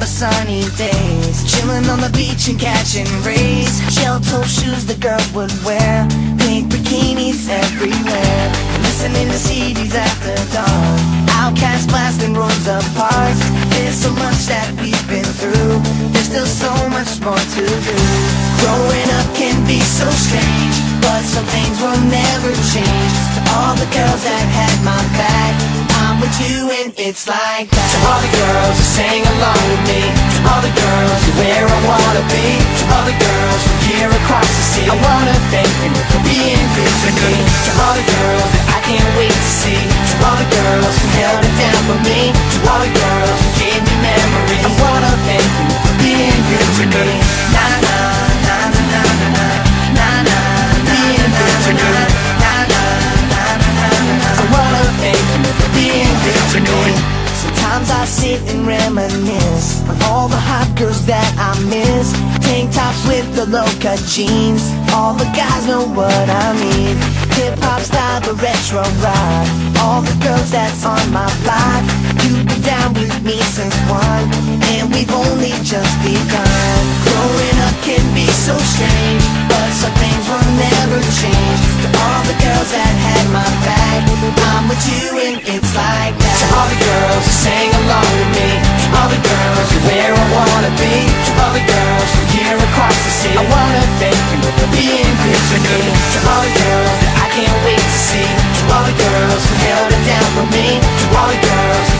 remember sunny days. Chilling on the beach and catching rays. Shell-toe shoes the girls would wear. Pink bikinis everywhere. Listening to CDs after dawn. OutKast blasting Rosa Parks. There's so much that we've been through. There's still so much more to do. Growing up can be so strange But some things will never change. To all the girls that had my back I'm with you and it's like that. To all the girls who sang all the girls you're where I wanna be To all the girls from here across the sea I wanna thank you for being good to me To all the girls that I can't wait to see To all the girls who held it down for me To all the girls who gave me memories I wanna thank you for being good to me Na na na na na na na Na na being Na na na na na I wanna thank you for being good to me Sometimes I sit and reminisce on all the hot girls that I miss. Tank tops with the low cut jeans. All the guys know what I mean. Hip hop style, the retro rock. All the girls that's on my block. You've been down with me since one, and we've only just begun. Growing up can be so strange, to To all the girls that I can't wait to see. To all the girls who held it down for me. To all the girls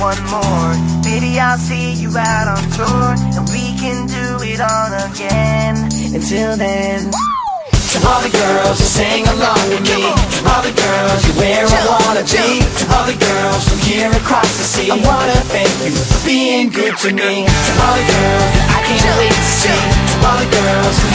one more. Maybe I'll see you out on tour, and we can do it all again. Until then. To all the girls who sang along with me To all the girls who where I wanna be To all the girls from here across the sea I wanna thank you for being good to me To all the girls that I can't wait to see To all the girls who